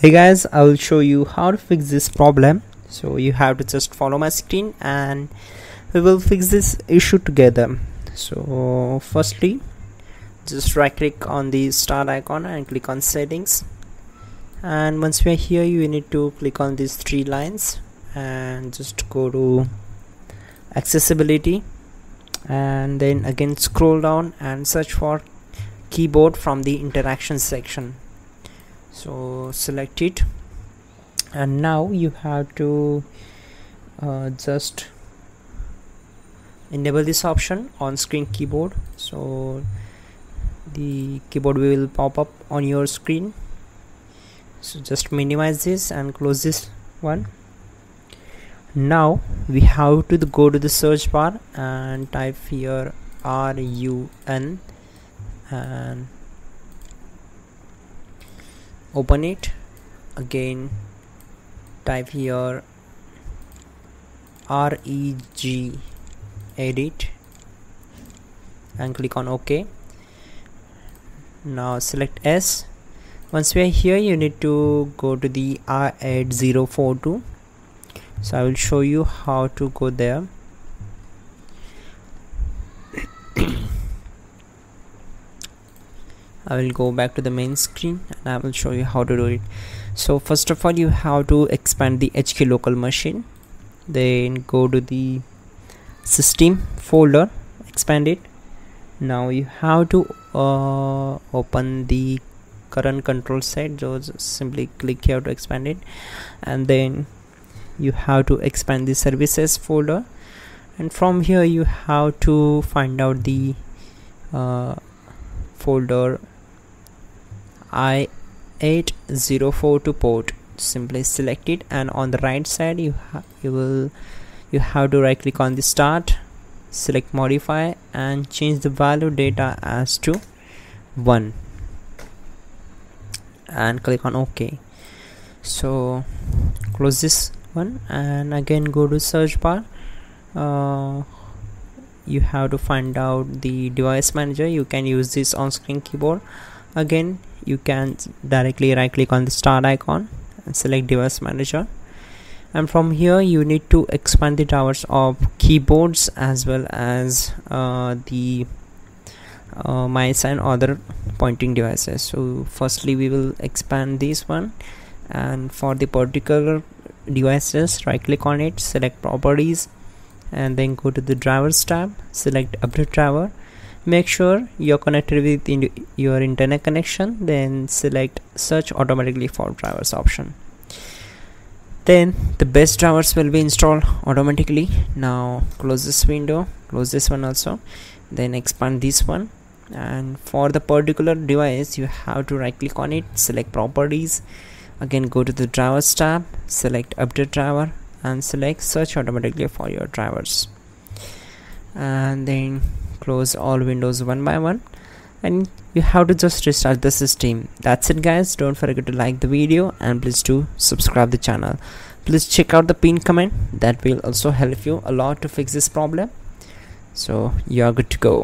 hey guys i will show you how to fix this problem. So you have to just follow my screen and we will fix this issue together. So firstly just right click on the start icon and click on settings. And once we are here you need to click on these three lines and just go to accessibility. And then again scroll down and search for keyboard from the interaction section so select it. And now you have to uh, just enable this option on screen keyboard. So the keyboard will pop up on your screen. So just minimize this and close this one. Now we have to go to the search bar and type here R U N and open it. Again type here reg edit and click on ok. Now select s. Once we are here you need to go to the i8042 so i will show you how to go there I will go back to the main screen and I will show you how to do it. So first of all you have to expand the HK local machine. Then go to the system folder expand it. Now you have to uh, open the current control set so simply click here to expand it. And then you have to expand the services folder. And from here you have to find out the uh, folder i8042 port. Simply select it and on the right side you you will you have to right click on the start select modify and change the value data as to 1 and click on ok. So close this one and again go to search bar. Uh, you have to find out the device manager. You can use this on screen keyboard again you can directly right click on the start icon and select device manager. And from here you need to expand the drivers of keyboards as well as uh, the uh, mice and other pointing devices. So firstly we will expand this one. And for the particular devices right click on it select properties and then go to the drivers tab select update driver make sure you're connected with your internet connection then select search automatically for drivers option. Then the best drivers will be installed automatically. Now close this window close this one also then expand this one. And for the particular device you have to right click on it select properties. Again go to the drivers tab select update driver and select search automatically for your drivers. And then close all windows one by one. And you have to just restart the system. That's it guys. Don't forget to like the video and please do subscribe the channel. Please check out the pin comment. That will also help you a lot to fix this problem. So you are good to go